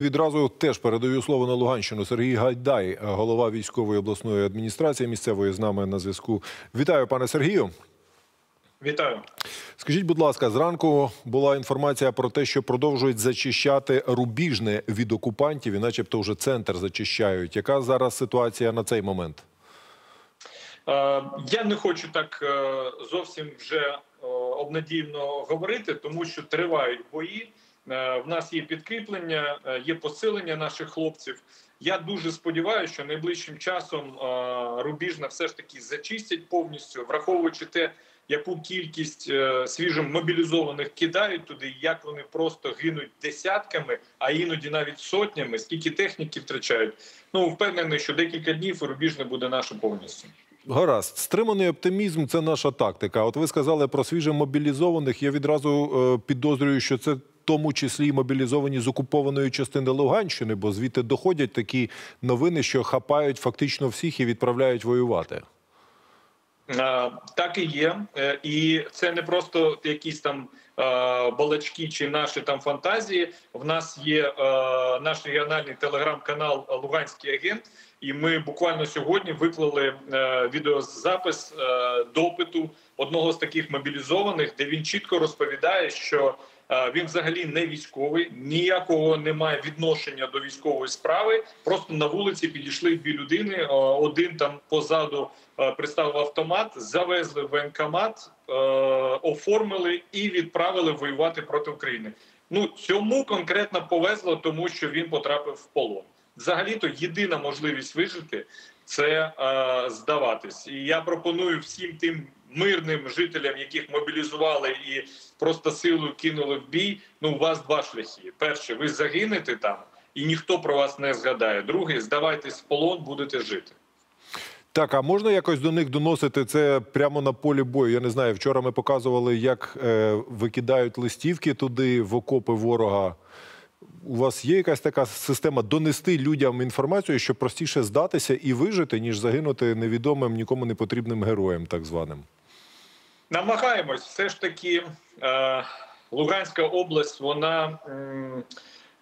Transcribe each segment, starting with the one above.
Відразу теж передаю слово на Луганщину. Сергій Гайдай, голова військової обласної адміністрації місцевої з нами на зв'язку. Вітаю, пане Сергію. Вітаю. Скажіть, будь ласка, зранку була інформація про те, що продовжують зачищати рубіжне від окупантів, і начебто вже центр зачищають. Яка зараз ситуація на цей момент? Е, Я не хочу так е, зовсім вже е, обнадійно говорити, тому що тривають бої. Е, В нас є підкріплення, е, є посилення наших хлопців. Я дуже сподіваюся, що найближчим часом е, рубіжна все ж таки зачистять повністю, враховуючи те, яку кількість свіжо мобілізованих кидають туди, як вони просто гинуть десятками, а іноді навіть сотнями, скільки техніки втрачають. Ну впевнений, що декілька днів рубіжне буде наше повністю. Гаразд, стриманий оптимізм це наша тактика. От ви сказали про свіже мобілізованих. Я відразу підозрюю, що це тому числі і мобілізовані з окупованої частини Луганщини, бо звідти доходять такі новини, що хапають фактично всіх і відправляють воювати. Е, Так і є, Е, і це не просто якісь там е, балачки чи наші там фантазії. В нас є наш регіональний телеграм-канал Луганський агент, і ми буквально сьогодні виклали відеозапис допиту одного з таких мобілізованих, де він чітко розповідає, що він взагалі не військовий, ніякого не має відношення до військової справи. Просто на вулиці підійшли дві людини. Один там позаду приставив автомат, завезли в воєнкомат, оформили і відправили воювати проти України. Ну цьому конкретно повезло, тому що він потрапив в полон. Взагалі-то єдина можливість вижити це здаватись. І я пропоную всім тим мирним жителям, яких мобілізували і просто силою кинули в бій. Ну, у вас два шляхи: перший, ви загинете там, і ніхто про вас не згадає. Другий здавайтесь в полон, будете жити. Так, а можна якось до них доносити це прямо на полі бою? Я не знаю. Вчора ми показували, як е, викидають листівки туди в окопи ворога. У вас є якась така система донести людям інформацію, щоб простіше здатися і вижити, ніж загинути невідомим нікому не потрібним героєм, так званим. Намагаємось, все ж таки, е, Луганська область, вона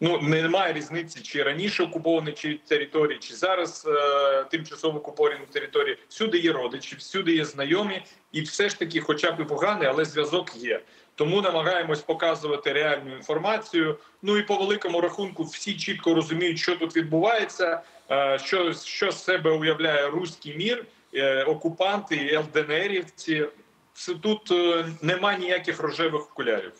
ну немає різниці, чи раніше окуповані чи території, чи зараз е, тимчасово окуповані території. Всюди є родичі, всюди є знайомі, і все ж таки, хоча б і поганий, але зв'язок є. Тому намагаємось показувати реальну інформацію. Ну і по великому рахунку всі чітко розуміють, що тут відбувається, е, що, що з себе уявляє руський мір, е, окупанти, ЛДНРівці. Тут е, нема ніяких рожевих окулярів.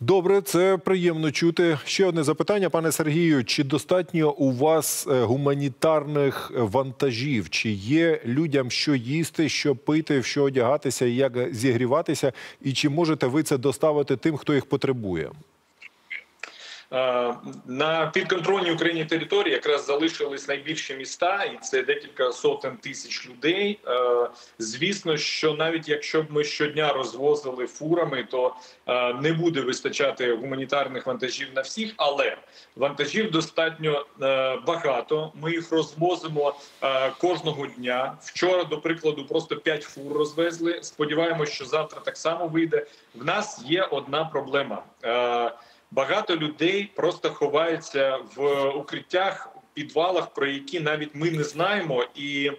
Добре, це приємно чути. Ще одне запитання, пане Сергію. Чи достатньо у вас е, гуманітарних вантажів? Чи є людям що їсти, що пити, що одягатися, як зігріватися? І чи можете ви це доставити тим, хто їх потребує? Е, На підконтрольній Україні території якраз залишились найбільші міста, і це декілька сотень тисяч людей. Е, Звісно, що навіть якщо б ми щодня розвозили фурами, то е, не буде вистачати гуманітарних вантажів на всіх, але вантажів достатньо багато. Ми їх розвозимо кожного дня. Вчора, до прикладу, просто 5 фур розвезли. Сподіваємось, що завтра так само вийде. В нас є одна проблема. Багато людей просто ховаються в укриттях, підвалах, про які навіть ми не знаємо, і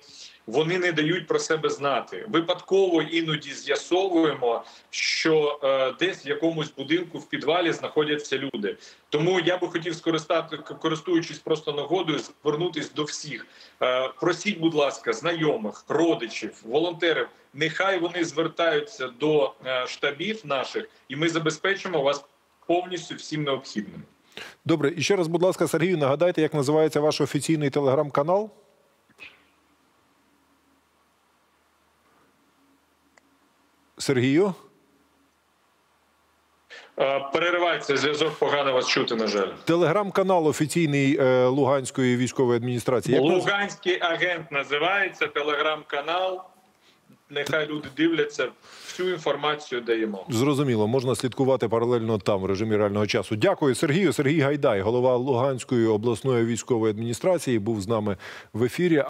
вони не дають про себе знати. Випадково іноді з'ясовуємо, що е, десь в якомусь будинку в підвалі знаходяться люди. Тому я би хотів скористати, користуючись просто нагодою, звернутись до всіх. Е, просіть, будь ласка, знайомих, родичів, волонтерів. Нехай вони звертаються до е, штабів наших, і ми забезпечимо вас повністю всім необхідним. Добре, і ще раз, будь ласка, Сергію, нагадайте, як називається ваш офіційний телеграм-канал? Сергію? Е, Переривається зв'язок, погано вас чути, на жаль. Телеграм-канал офіційний е, Луганської військової адміністрації. Як Луганський агент називається телеграм-канал. Нехай люди дивляться, всю інформацію даємо. Зрозуміло, можна слідкувати паралельно там в режимі реального часу. Дякую, Сергію. Сергій Гайдай, голова Луганської обласної військової адміністрації, був з нами в ефірі.